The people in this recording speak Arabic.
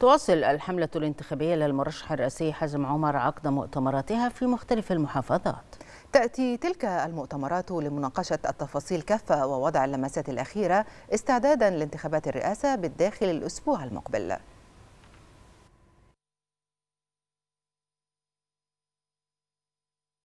تواصل الحملة الانتخابية للمرشح الرئاسي حازم عمر عقد مؤتمراتها في مختلف المحافظات. تأتي تلك المؤتمرات لمناقشة التفاصيل كافة ووضع اللمسات الأخيرة استعدادا لانتخابات الرئاسة بالداخل الأسبوع المقبل.